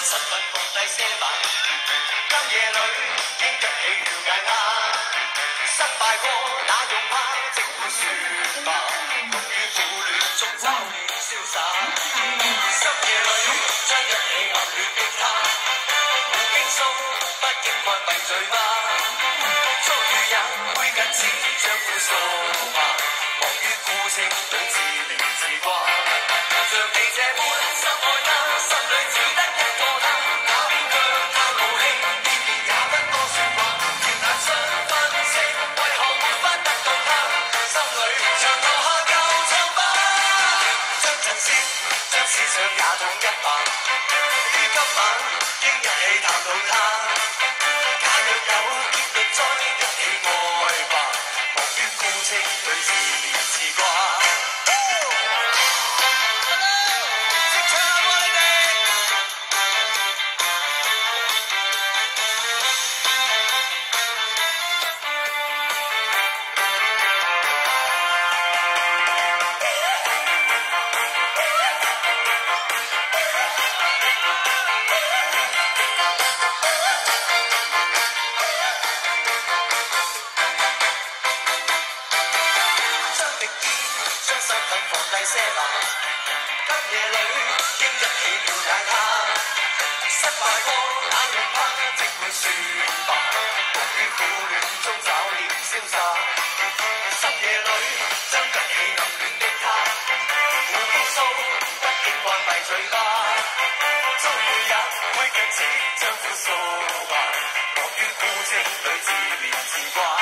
身份放低些吧。今夜里经得起了解压，失败过哪用怕，即管说吧。终于苦恋中找你潇洒。深夜里将一起暗恋的他，无惊悚，不应关闭嘴巴。遭遇也会近似将苦诉吧。忙于孤清里自想也统一吧。想想放低些吧。今夜里惊一起了解他，失败过那又怕，只会算罢。于苦恋中找点潇洒，深夜里将一起暗恋的他，胡须梳不必关闭嘴巴，终会也会因此将苦诉话，莫怨孤精里自怜自挂。